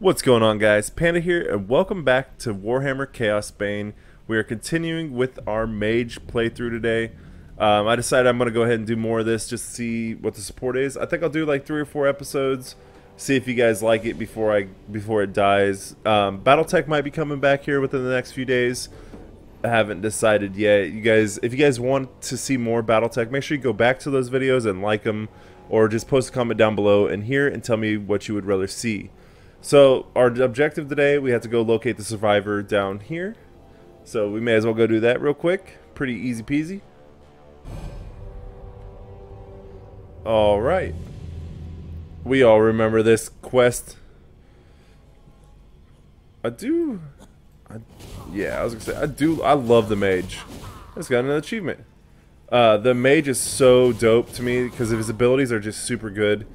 What's going on guys? Panda here and welcome back to Warhammer Chaosbane. We are continuing with our mage playthrough today. Um, I decided I'm going to go ahead and do more of this just to see what the support is. I think I'll do like three or four episodes, see if you guys like it before I before it dies. Um, Battletech might be coming back here within the next few days. I haven't decided yet. You guys, if you guys want to see more Battletech, make sure you go back to those videos and like them or just post a comment down below and here and tell me what you would rather see. So our objective today, we have to go locate the survivor down here. So we may as well go do that real quick. Pretty easy peasy. Alright. We all remember this quest. I do... I, yeah, I was gonna say, I do... I love the mage. It's got an achievement. Uh, the mage is so dope to me because his abilities are just super good.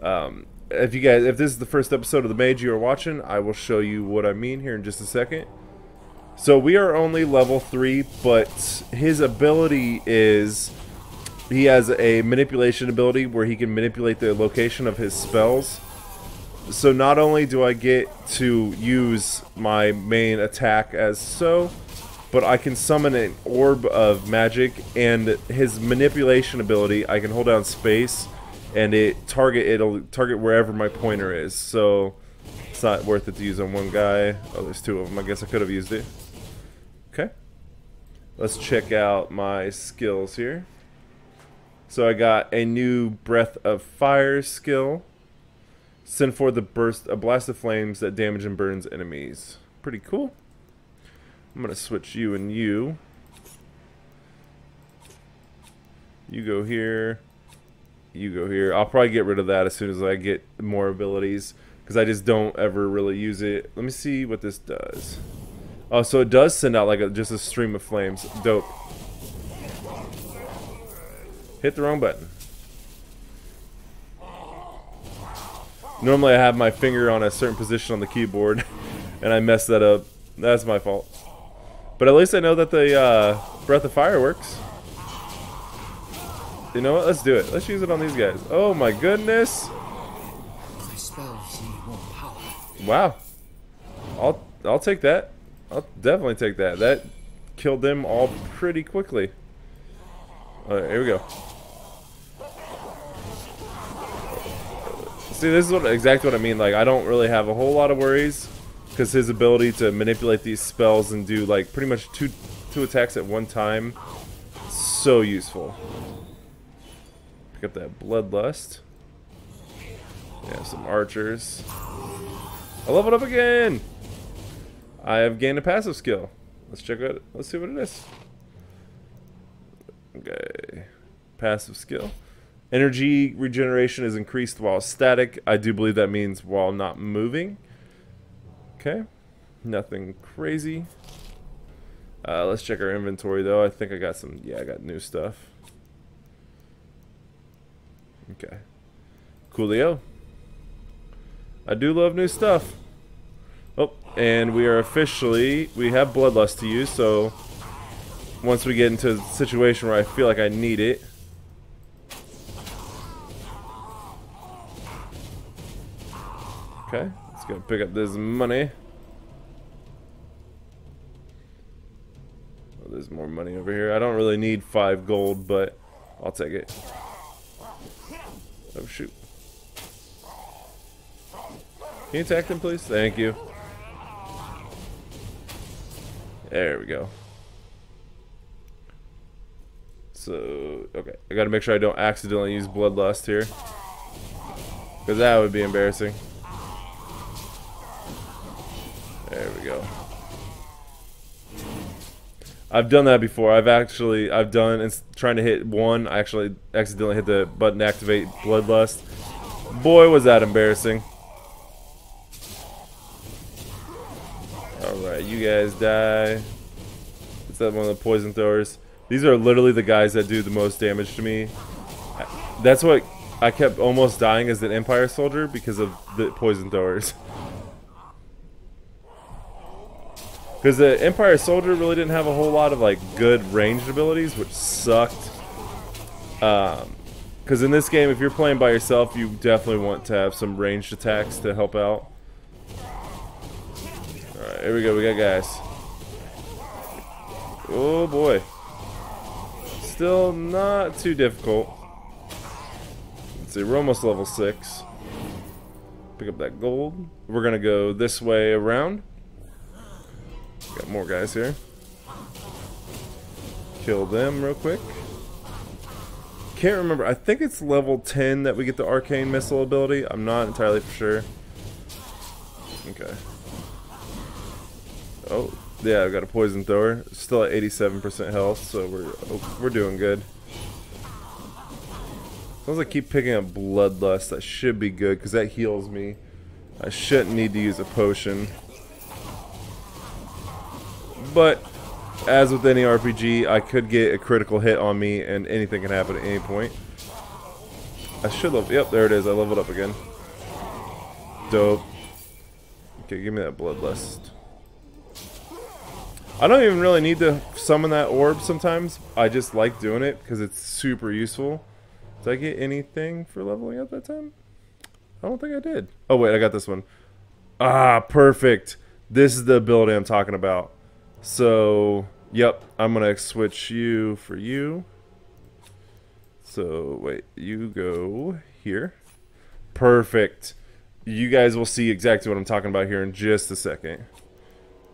Um, if you guys, if this is the first episode of the Mage you are watching, I will show you what I mean here in just a second. So we are only level 3, but his ability is, he has a manipulation ability where he can manipulate the location of his spells. So not only do I get to use my main attack as so, but I can summon an orb of magic and his manipulation ability, I can hold down space and it target it'll target wherever my pointer is. So it's not worth it to use on one guy. Oh, there's two of them. I guess I could have used it. Okay. Let's check out my skills here. So I got a new Breath of Fire skill. Send forth a burst, a blast of flames that damage and burns enemies. Pretty cool. I'm gonna switch you and you. You go here you go here. I'll probably get rid of that as soon as I get more abilities because I just don't ever really use it. Let me see what this does. Oh, so it does send out like a, just a stream of flames. Dope. Hit the wrong button. Normally I have my finger on a certain position on the keyboard and I mess that up. That's my fault. But at least I know that the uh, Breath of Fire works. You know what? Let's do it. Let's use it on these guys. Oh my goodness. Wow. I'll I'll take that. I'll definitely take that. That killed them all pretty quickly. Alright, here we go. See, this is what exactly what I mean. Like, I don't really have a whole lot of worries because his ability to manipulate these spells and do like pretty much two two attacks at one time, so useful. Pick up that Bloodlust. Yeah, some archers. I leveled up again! I have gained a passive skill. Let's check it. Let's see what it is. Okay. Passive skill. Energy regeneration is increased while static. I do believe that means while not moving. Okay. Nothing crazy. Uh, let's check our inventory though. I think I got some, yeah, I got new stuff. Okay. Coolio. I do love new stuff. Oh, and we are officially, we have Bloodlust to use, so once we get into a situation where I feel like I need it. Okay, let's go pick up this money. Oh, there's more money over here. I don't really need five gold, but I'll take it. Oh, shoot. Can you attack them, please? Thank you. There we go. So, okay. I gotta make sure I don't accidentally use Bloodlust here. Because that would be embarrassing. There we go. I've done that before. I've actually, I've done, it's trying to hit one, I actually accidentally hit the button to activate Bloodlust. Boy, was that embarrassing. Alright, you guys die. Is that one of the poison throwers? These are literally the guys that do the most damage to me. That's what I kept almost dying as an Empire soldier because of the poison throwers. Because the Empire Soldier really didn't have a whole lot of like good ranged abilities, which sucked. Because um, in this game, if you're playing by yourself, you definitely want to have some ranged attacks to help out. Alright, here we go. We got guys. Oh boy. Still not too difficult. Let's see, we're almost level 6. Pick up that gold. We're gonna go this way around. Got more guys here. Kill them real quick. Can't remember. I think it's level 10 that we get the arcane missile ability. I'm not entirely for sure. Okay. Oh, yeah, I've got a poison thrower. Still at 87% health, so we're we're doing good. As long as I keep picking up bloodlust, that should be good because that heals me. I shouldn't need to use a potion. But as with any RPG, I could get a critical hit on me and anything can happen at any point. I should level. Yep, there it is. I leveled up again. Dope. Okay, give me that bloodlust. I don't even really need to summon that orb sometimes. I just like doing it because it's super useful. Did I get anything for leveling up that time? I don't think I did. Oh, wait, I got this one. Ah, perfect. This is the ability I'm talking about. So, yep, I'm going to switch you for you. So, wait, you go here. Perfect. You guys will see exactly what I'm talking about here in just a second.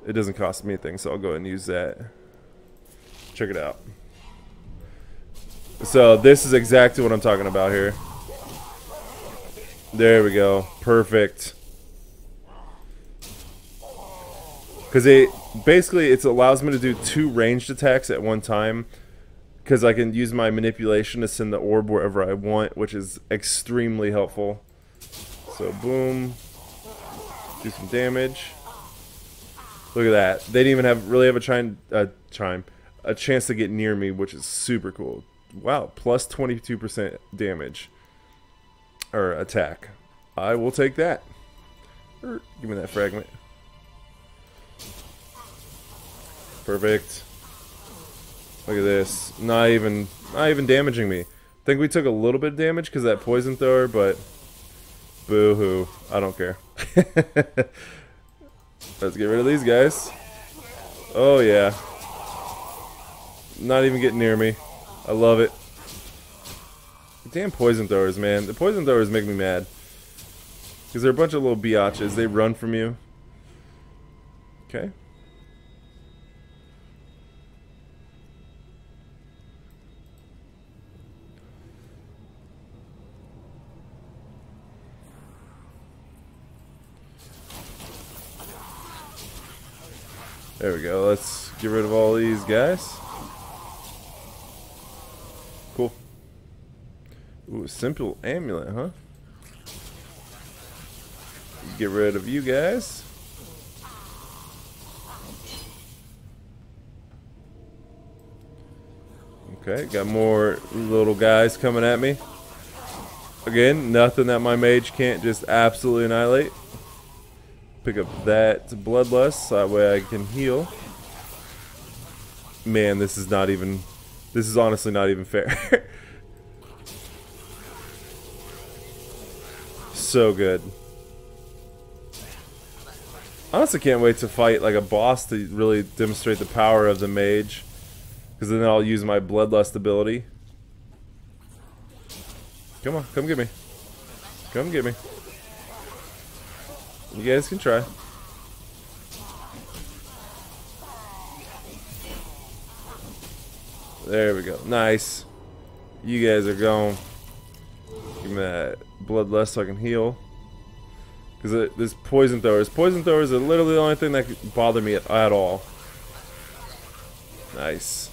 It doesn't cost me anything, so I'll go ahead and use that. Check it out. So this is exactly what I'm talking about here. There we go. Perfect. Because it basically it allows me to do two ranged attacks at one time. Because I can use my manipulation to send the orb wherever I want, which is extremely helpful. So boom. Do some damage. Look at that. They didn't even have really have a chime, uh, chime, a chance to get near me, which is super cool. Wow, plus 22% damage or attack. I will take that. Er, give me that fragment. Perfect. Look at this. Not even, not even damaging me. I think we took a little bit of damage because that poison thrower, but boo-hoo. I don't care. Let's get rid of these guys. Oh, yeah. Not even getting near me. I love it. Damn poison throwers, man. The poison throwers make me mad. Because they're a bunch of little biatches. They run from you. Okay. There we go. Let's get rid of all these guys. Cool. Ooh, simple amulet, huh? Get rid of you guys. Okay, got more little guys coming at me. Again, nothing that my mage can't just absolutely annihilate. Pick up that bloodlust, so that way I can heal. Man, this is not even... This is honestly not even fair. so good. Honestly can't wait to fight like a boss to really demonstrate the power of the mage. Because then I'll use my bloodlust ability. Come on, come get me. Come get me. You guys can try. There we go. Nice. You guys are gone. Give me that bloodlust so I can heal. Because this poison throwers. Poison throwers are literally the only thing that could bother me at, at all. Nice.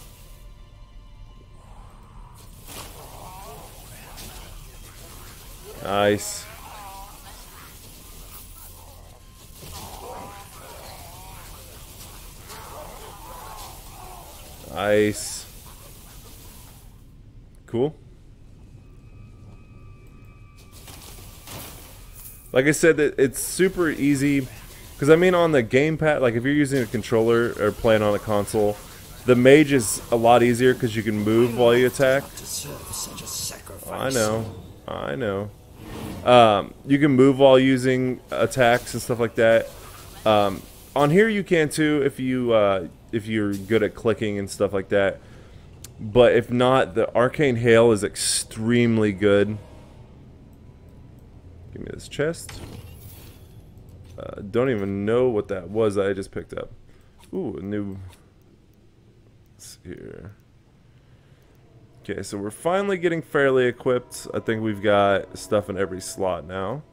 Nice. Nice. Cool. Like I said, that it's super easy. Because I mean on the gamepad, like if you're using a controller or playing on a console, the mage is a lot easier because you can move while you attack. I know. I know. Um, you can move while using attacks and stuff like that. Um, on here you can too if you uh, if you're good at clicking and stuff like that. But if not, the arcane hail is extremely good. Give me this chest. Uh, don't even know what that was that I just picked up. Ooh, a new. Let's see here. Okay, so we're finally getting fairly equipped. I think we've got stuff in every slot now.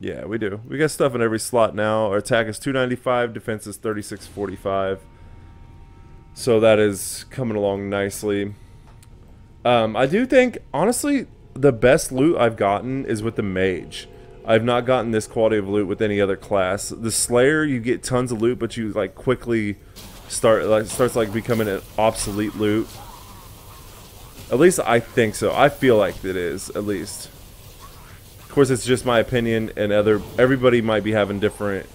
Yeah, we do. We got stuff in every slot now. Our attack is 295, defense is 3645. So that is coming along nicely. Um, I do think, honestly, the best loot I've gotten is with the mage. I've not gotten this quality of loot with any other class. The Slayer, you get tons of loot, but you like quickly start like starts like becoming an obsolete loot. At least I think so. I feel like it is, at least. Of course, it's just my opinion, and other everybody might be having different,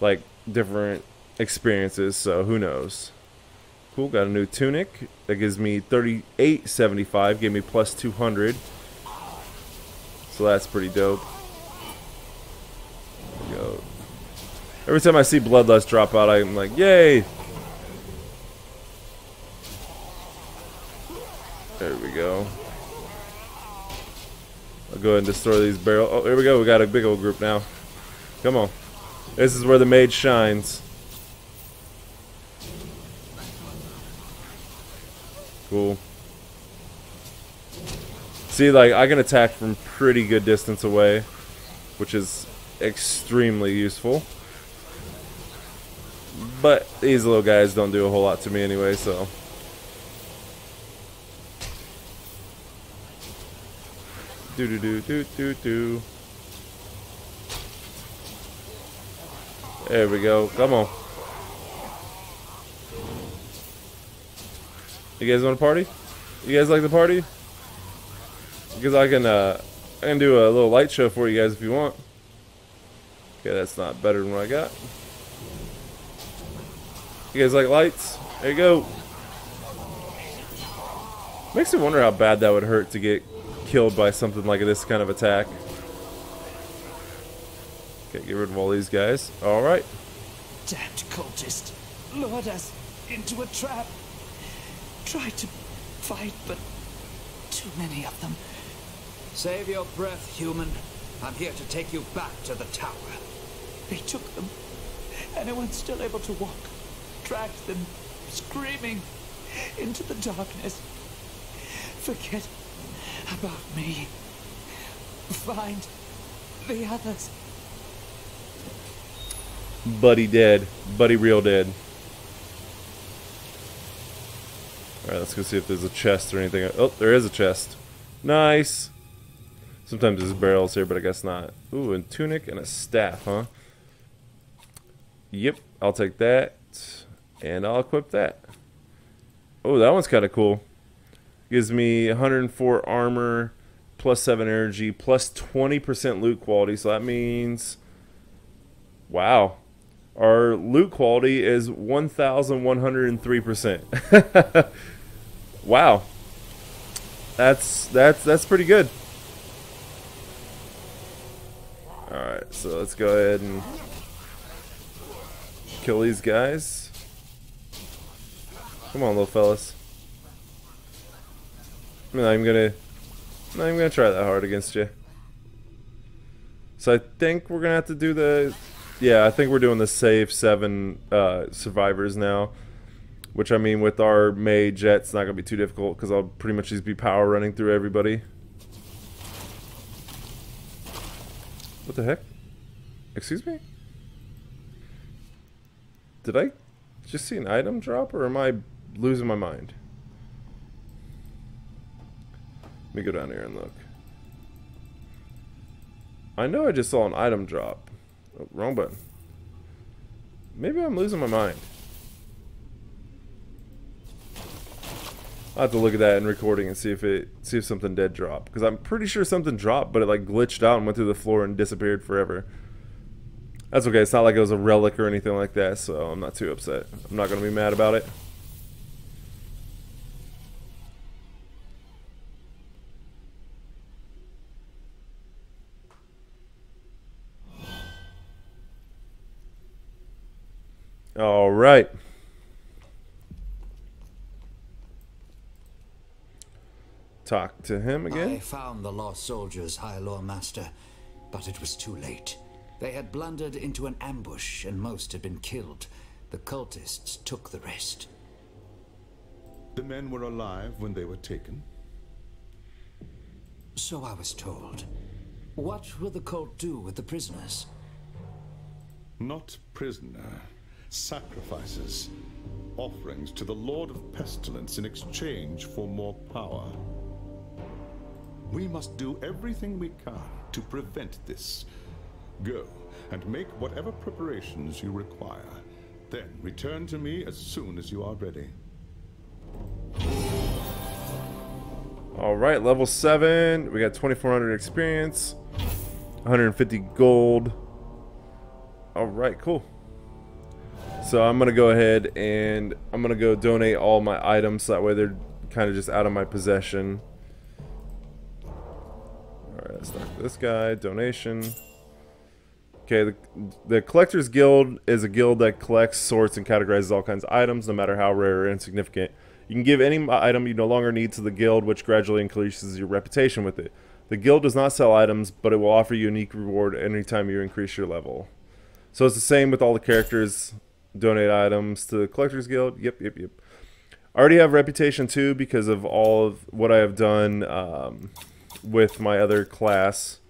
like, different experiences, so who knows. Cool, got a new tunic. That gives me 38.75, gave me plus 200. So that's pretty dope. Go. Every time I see Bloodlust drop out, I'm like, yay! There we go. I'll go ahead and destroy these barrels. Oh, here we go. We got a big old group now. Come on. This is where the mage shines. Cool. See, like, I can attack from pretty good distance away, which is extremely useful. But these little guys don't do a whole lot to me anyway, so... Do do do do do do. There we go. Come on. You guys want to party? You guys like the party? Because I can, uh, I can do a little light show for you guys if you want. Okay, that's not better than what I got. You guys like lights? There you go. Makes me wonder how bad that would hurt to get killed by something like this kind of attack. Okay, get rid of all these guys. Alright. Damned cultist lured us into a trap. Tried to fight, but too many of them. Save your breath, human. I'm here to take you back to the tower. They took them. Anyone still able to walk dragged them, screaming, into the darkness. Forget about me. Find the others. Buddy dead. Buddy real dead. Alright, let's go see if there's a chest or anything. Oh, there is a chest. Nice. Sometimes there's barrels here, but I guess not. Ooh, a tunic and a staff, huh? Yep, I'll take that. And I'll equip that. Oh, that one's kind of cool. Gives me 104 armor, plus 7 energy, plus 20% loot quality. So that means... Wow. Our loot quality is 1,103%. wow. That's that's that's pretty good. Alright, so let's go ahead and kill these guys. Come on, little fellas. I'm not even gonna I'm not even gonna try that hard against you. So I think we're gonna have to do the yeah, I think we're doing the save seven uh, survivors now. Which I mean, with our mage, it's not gonna be too difficult because I'll pretty much just be power running through everybody. What the heck? Excuse me? Did I just see an item drop, or am I losing my mind? Let me go down here and look. I know I just saw an item drop. Oh, wrong button. Maybe I'm losing my mind. I'll have to look at that in recording and see if it see if something did drop. Because I'm pretty sure something dropped, but it like glitched out and went through the floor and disappeared forever. That's okay. It's not like it was a relic or anything like that, so I'm not too upset. I'm not going to be mad about it. All right. Talk to him again. I again. found the lost soldiers, High Lord Master, but it was too late. They had blundered into an ambush, and most had been killed. The cultists took the rest. The men were alive when they were taken. So I was told. What will the cult do with the prisoners? Not prisoner, sacrifices. Offerings to the Lord of Pestilence in exchange for more power. We must do everything we can to prevent this. Go and make whatever preparations you require. Then return to me as soon as you are ready. All right, level seven. We got 2,400 experience, 150 gold. All right, cool. So I'm gonna go ahead and I'm gonna go donate all my items so that way they're kind of just out of my possession. Start with this guy. Donation. Okay, the, the Collectors Guild is a guild that collects, sorts, and categorizes all kinds of items, no matter how rare or insignificant. You can give any item you no longer need to the guild, which gradually increases your reputation with it. The guild does not sell items, but it will offer you a unique reward anytime you increase your level. So it's the same with all the characters. Donate items to the Collectors Guild. Yep, yep, yep. I already have reputation too because of all of what I have done um, with my other class.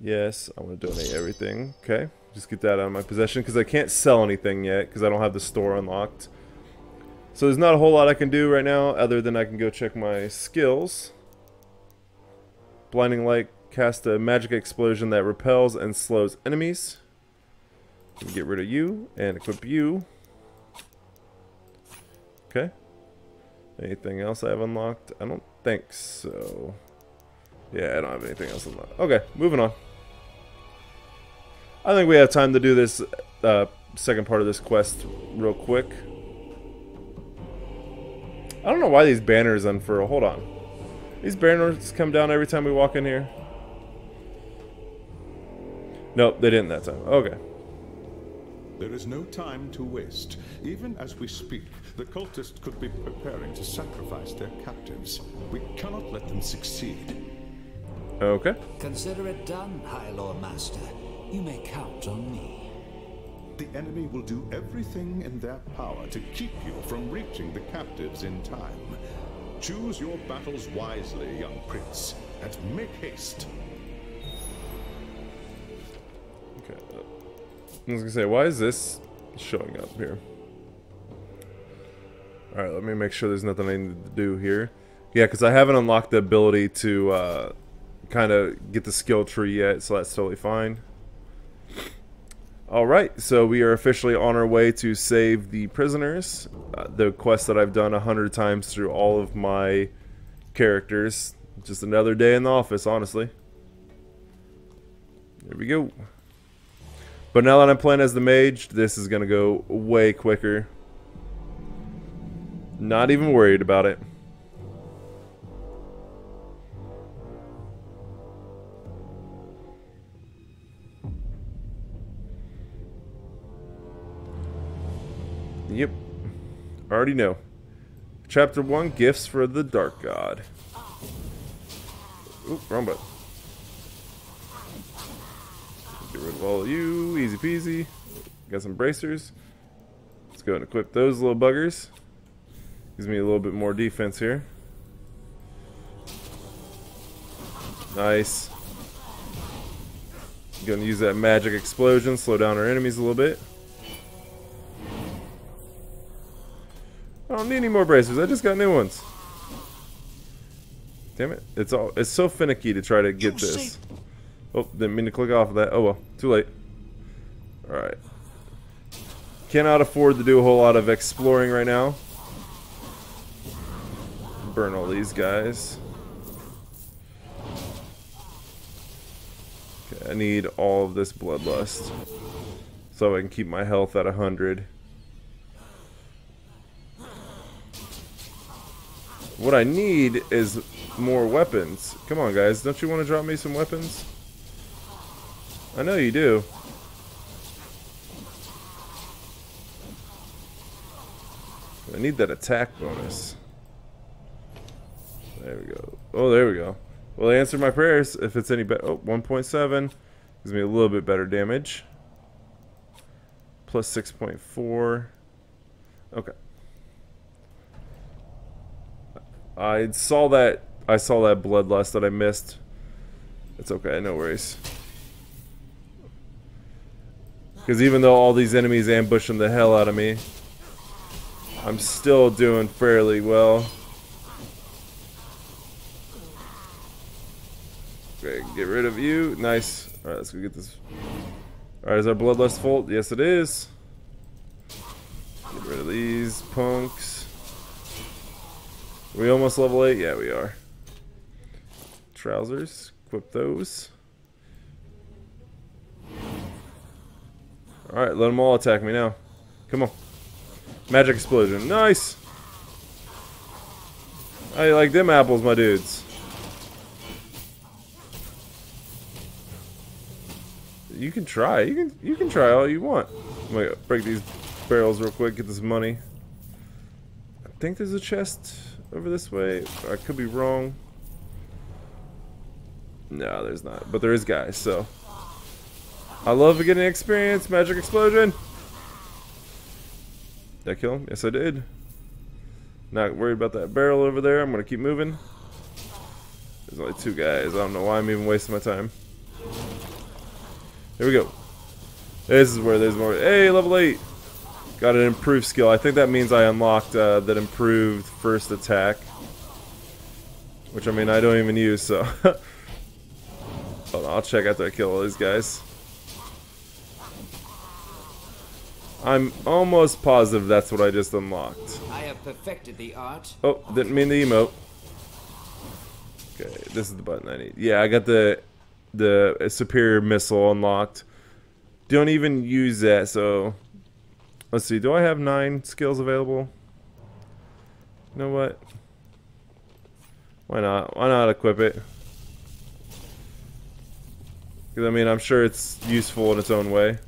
Yes, I want to donate everything. Okay, just get that out of my possession because I can't sell anything yet because I don't have the store unlocked. So there's not a whole lot I can do right now other than I can go check my skills. Blinding Light cast a magic explosion that repels and slows enemies. Get rid of you and equip you. Okay. Anything else I have unlocked? I don't think so. Yeah, I don't have anything else unlocked. Okay, moving on. I think we have time to do this uh, second part of this quest real quick. I don't know why these banners unfurl. Hold on. These banners come down every time we walk in here. Nope, they didn't that time. Okay. There is no time to waste. Even as we speak, the cultists could be preparing to sacrifice their captives. We cannot let them succeed. Okay. Consider it done, High Lord Master. You may count on me. The enemy will do everything in their power to keep you from reaching the captives in time. Choose your battles wisely, young prince, and make haste. Okay. I was gonna say, why is this showing up here? Alright, let me make sure there's nothing I need to do here. Yeah, because I haven't unlocked the ability to uh, kind of get the skill tree yet, so that's totally fine. Alright, so we are officially on our way to save the prisoners. Uh, the quest that I've done a hundred times through all of my characters. Just another day in the office, honestly. There we go. But now that I'm playing as the mage, this is going to go way quicker. Not even worried about it. Already know. Chapter 1 Gifts for the Dark God. Oop, wrong button. Get rid of all of you. Easy peasy. Got some bracers. Let's go and equip those little buggers. Gives me a little bit more defense here. Nice. Gonna use that magic explosion, slow down our enemies a little bit. Don't need any more bracers, I just got new ones. Damn it. It's all it's so finicky to try to get oh, this. Oh, didn't mean to click off of that. Oh well, too late. Alright. Cannot afford to do a whole lot of exploring right now. Burn all these guys. Okay, I need all of this bloodlust. So I can keep my health at 100. What I need is more weapons. Come on, guys. Don't you want to drop me some weapons? I know you do. I need that attack bonus. There we go. Oh, there we go. Well, answer my prayers. If it's any better. Oh, 1.7. Gives me a little bit better damage. Plus 6.4. Okay. I saw that. I saw that bloodlust that I missed. It's okay. No worries. Because even though all these enemies ambushing the hell out of me, I'm still doing fairly well. Okay, get rid of you. Nice. Alright, let's go get this. Alright, is our bloodlust full? Yes, it is. Get rid of these punks. We almost level 8? Yeah, we are. Trousers. Equip those. Alright, let them all attack me now. Come on. Magic explosion. Nice! I like them apples, my dudes. You can try. You can you can try all you want. I'm gonna break these barrels real quick, get this money. I think there's a chest over this way. I could be wrong. No, there's not. But there is guys, so. I love getting experience. Magic explosion. Did I kill him? Yes, I did. Not worried about that barrel over there. I'm going to keep moving. There's only two guys. I don't know why I'm even wasting my time. Here we go. This is where there's more. Hey, level 8. Got an improved skill. I think that means I unlocked uh, that improved first attack. Which, I mean, I don't even use, so... Hold on, I'll check after I kill all these guys. I'm almost positive that's what I just unlocked. I have perfected the art. Oh, didn't mean the emote. Okay, this is the button I need. Yeah, I got the the superior missile unlocked. Don't even use that, so let's see. Do I have nine skills available? You know what? Why not? Why not equip it? Because I mean, I'm sure it's useful in its own way.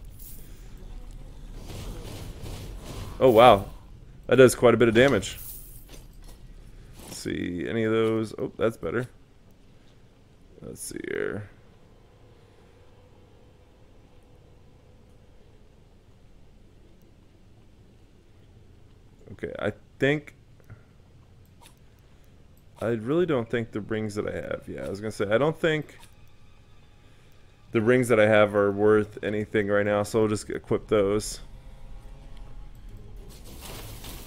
Oh, wow. That does quite a bit of damage. Let's see, any of those? Oh, that's better. Let's see here. Okay, I think... I really don't think the rings that I have... Yeah, I was going to say, I don't think the rings that I have are worth anything right now, so I'll just equip those.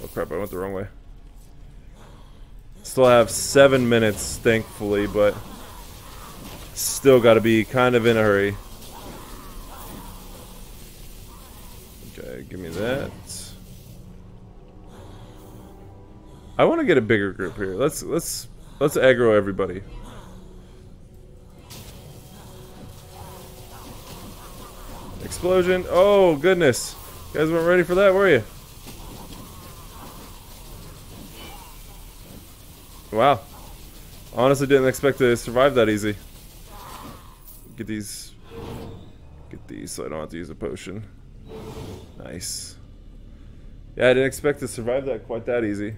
Oh crap, I went the wrong way. Still have seven minutes, thankfully, but still got to be kind of in a hurry. Okay, give me that. I want to get a bigger group here. Let's let's let's aggro everybody. Explosion. Oh goodness. You guys weren't ready for that, were you? Wow. Honestly didn't expect to survive that easy. Get these. Get these so I don't have to use a potion. Nice. Yeah, I didn't expect to survive that quite that easy.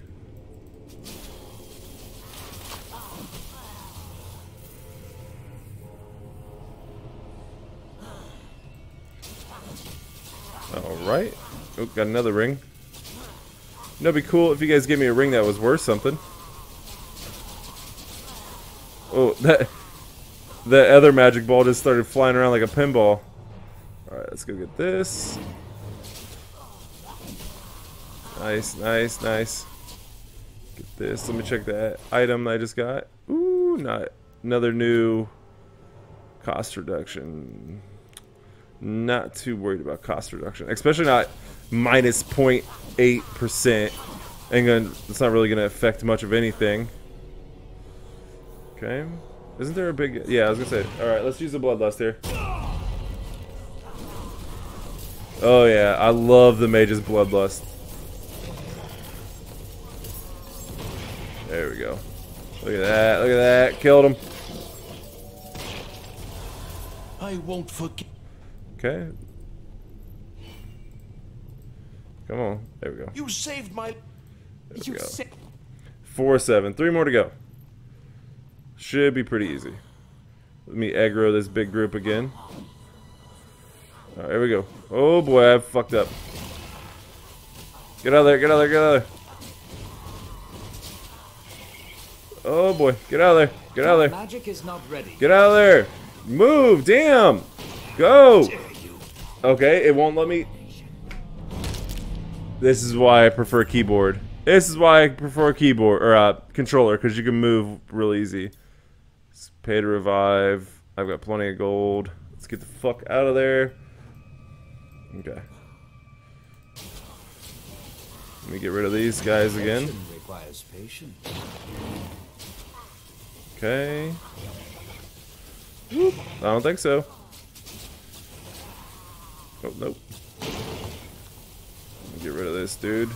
Alright. Oh, got another ring. It'd be cool if you guys gave me a ring that was worth something. Oh, that that other magic ball just started flying around like a pinball. Alright, let's go get this. Nice, nice, nice. Get this. Let me check that item I just got. Ooh, not another new cost reduction. Not too worried about cost reduction, especially not minus 0.8%. And it's not really going to affect much of anything. Okay. Isn't there a big... Yeah, I was going to say. Alright, let's use the Bloodlust here. Oh, yeah. I love the Mage's Bloodlust. We go. Look at that. Look at that. Killed him. I won't forget. Okay. Come on. There we go. You saved my. There You go. Four seven. Three more to go. Should be pretty easy. Let me aggro this big group again. Alright, here we go. Oh boy, I fucked up. Get out of there, get out of there, get out of there. Oh boy, get out of there, get out of there. Magic is not ready. Get out of there. Move, damn. Go. Okay, it won't let me. This is why I prefer keyboard. This is why I prefer keyboard or uh, controller because you can move real easy. Let's pay to revive. I've got plenty of gold. Let's get the fuck out of there. Okay. Let me get rid of these guys again. Okay. I don't think so. Oh, nope. Get rid of this dude.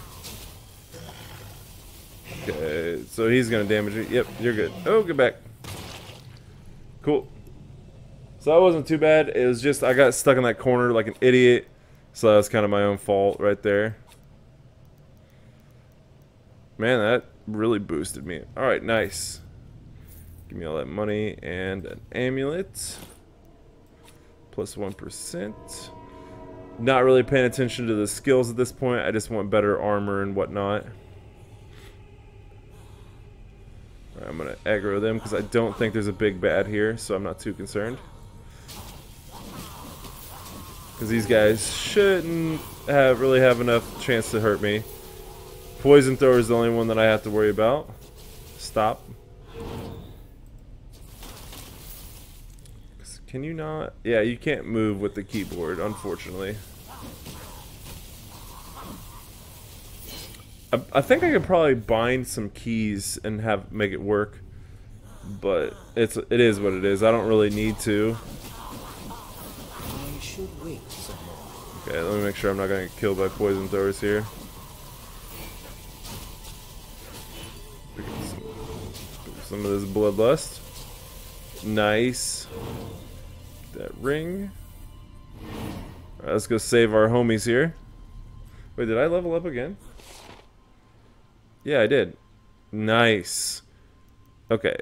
Okay, so he's gonna damage me. Yep, you're good. Oh, get back. Cool. So that wasn't too bad. It was just I got stuck in that corner like an idiot. So that was kind of my own fault right there. Man, that really boosted me. Alright, nice. Give me all that money and an amulet. Plus 1. Not really paying attention to the skills at this point. I just want better armor and whatnot. Alright, I'm going to aggro them because I don't think there's a big bad here, so I'm not too concerned. Because these guys shouldn't have really have enough chance to hurt me. Poison thrower is the only one that I have to worry about. Stop. Can you not? Yeah, you can't move with the keyboard, unfortunately. I, I think I could probably bind some keys and have make it work, but it's it is what it is. I don't really need to. I should wait some more. Okay, let me make sure I'm not gonna get killed by poison throwers here. Some, some of this bloodlust. Nice. That ring. Alright, let's go save our homies here. Wait, did I level up again? Yeah, I did. Nice. Okay.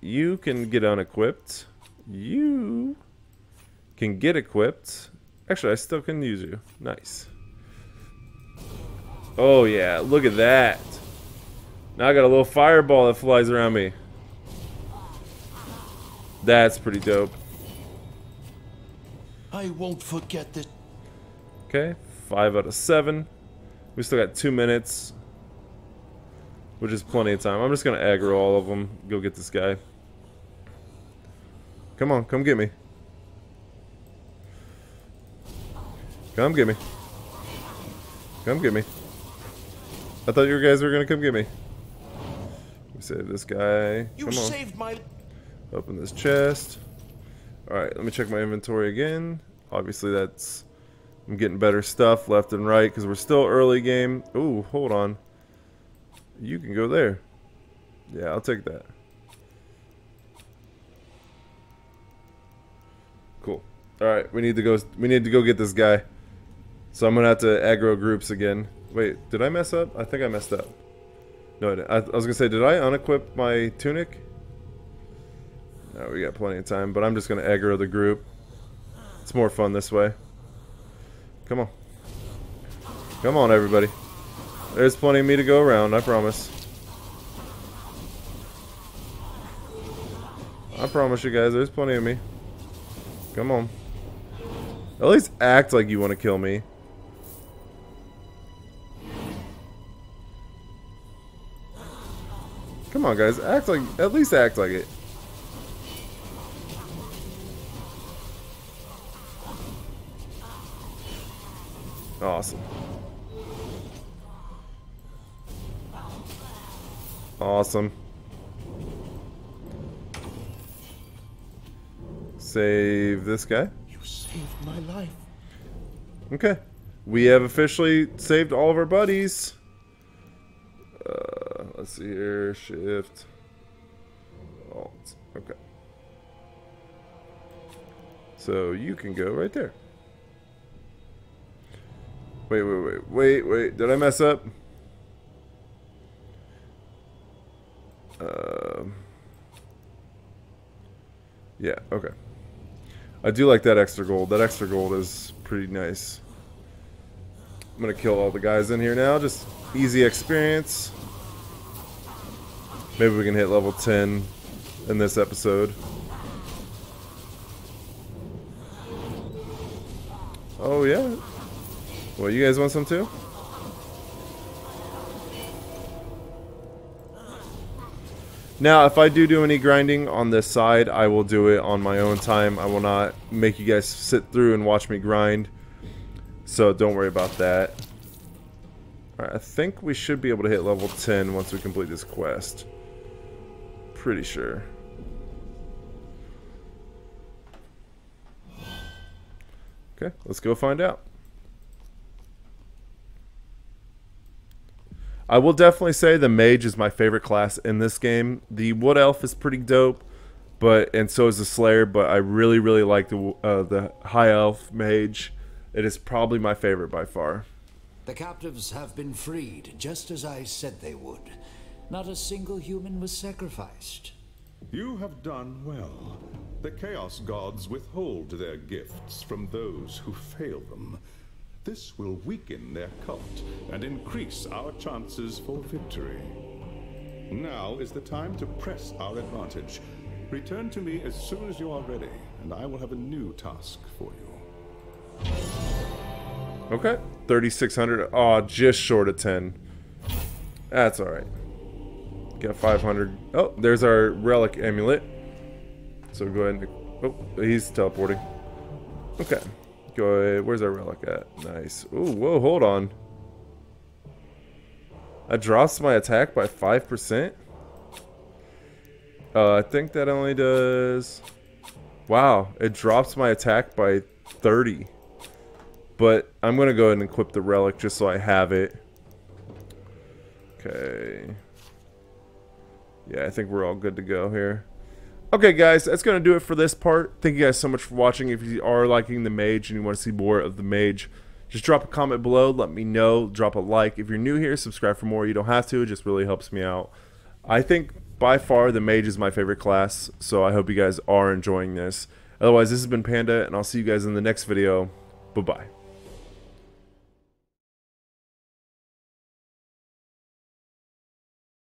You can get unequipped. You can get equipped. Actually, I still can use you. Nice. Oh, yeah. Look at that. Now I got a little fireball that flies around me. That's pretty dope. I won't forget this. Okay, five out of seven. We still got two minutes, which is plenty of time. I'm just gonna aggro all of them. Go get this guy. Come on, come get me. Come get me. Come get me. I thought you guys were gonna come get me. Let me save this guy. You Come on. saved my. Open this chest. Alright, let me check my inventory again. Obviously that's... I'm getting better stuff left and right because we're still early game. Ooh, hold on. You can go there. Yeah, I'll take that. Cool. Alright, we need to go we need to go get this guy. So I'm gonna have to aggro groups again. Wait, did I mess up? I think I messed up. No, I. I, I was gonna say, did I unequip my tunic? No, we got plenty of time, but I'm just gonna aggro the group. It's more fun this way. Come on. Come on, everybody. There's plenty of me to go around, I promise. I promise you guys, there's plenty of me. Come on. At least act like you want to kill me. Come on, guys. Act like, at least act like it. Awesome. Awesome. Save this guy. You saved my life. Okay. We have officially saved all of our buddies. Uh, let's see here. Shift. Alt. Okay. So you can go right there. Wait, wait, wait, wait, wait. Did I mess up? Uh, yeah, okay. I do like that extra gold. That extra gold is pretty nice. I'm going to kill all the guys in here now. Just easy experience. Maybe we can hit level 10 in this episode. Oh, yeah. Well, you guys want some too? Now, if I do do any grinding on this side, I will do it on my own time. I will not make you guys sit through and watch me grind. So don't worry about that. Alright, I think we should be able to hit level 10 once we complete this quest. Pretty sure. Okay, let's go find out. I will definitely say the mage is my favorite class in this game. The wood elf is pretty dope, but and so is the slayer. But I really, really like the uh, the high elf mage. It is probably my favorite by far. The captives have been freed, just as I said they would. Not a single human was sacrificed. You have done well. The Chaos Gods withhold their gifts from those who fail them. This will weaken their cult and increase our chances for victory. Now is the time to press our advantage. Return to me as soon as you are ready, and I will have a new task for you. Okay, 3600. Oh, just short of 10. That's alright. Got 500. Oh, there's our relic amulet. So go ahead and. Oh, he's teleporting. Okay. Where's our relic at? Nice. Ooh, whoa, hold on. That drops my attack by 5%? Uh, I think that only does... Wow, it drops my attack by 30. But I'm going to go ahead and equip the relic just so I have it. Okay. Yeah, I think we're all good to go here. Okay, guys, that's going to do it for this part. Thank you guys so much for watching. If you are liking the mage and you want to see more of the mage, just drop a comment below. Let me know. Drop a like. If you're new here, subscribe for more. You don't have to. It just really helps me out. I think by far the mage is my favorite class, so I hope you guys are enjoying this. Otherwise, this has been Panda, and I'll see you guys in the next video. Bye-bye.